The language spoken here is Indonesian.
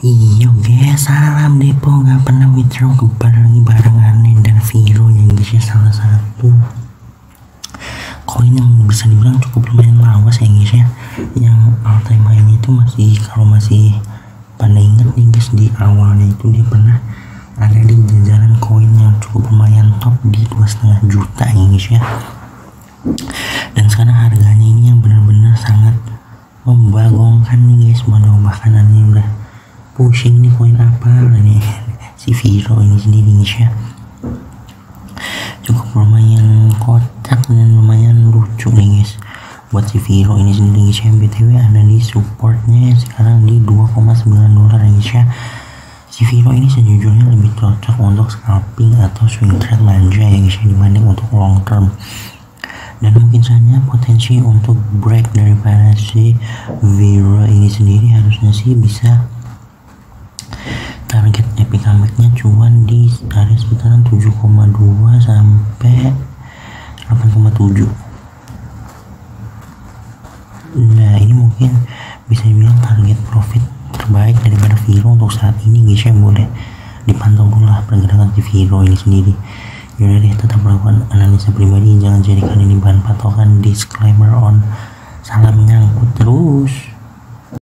Iya guys, salam Depo. Nggak pernah withdraw kembali lagi bareng aneh dan Viro yang ya salah satu. Koin yang bisa dibilang cukup lumayan lawas ya guys ya. Yang all time high itu masih kalau masih pada inget nih guys di awalnya itu dia pernah ada di jajaran koin yang cukup lumayan top di dua setengah juta ya guys ya. Dan sekarang harganya ini yang benar-benar sangat membagongkan nih guys. Mana bahkan ini udah pusing nih koin apa? Nih si Viro ini sendiri ya cukup lumayan kocak dan lumayan lucu nih guys. Buat si Viro ini sendiri guys ya BTW ada di supportnya sekarang di 2,9 dolar guys ya si Viro ini sejujurnya lebih cocok untuk scalping atau swing trade manja ya guys ya dibanding untuk long term. Dan mungkin saja potensi untuk break daripada si Viro ini sendiri harusnya sih bisa comebacknya cuan di area sekitaran 7,2 sampai 8,7 nah ini mungkin bisa dibilang target profit terbaik daripada Viro untuk saat ini guys ya. Boleh dipantau dulu lah pergerakan si Viro ini sendiri. Yaudah deh tetap melakukan analisa pribadi. Jangan jadikan ini bahan patokan disclaimer on salam nyangkut terus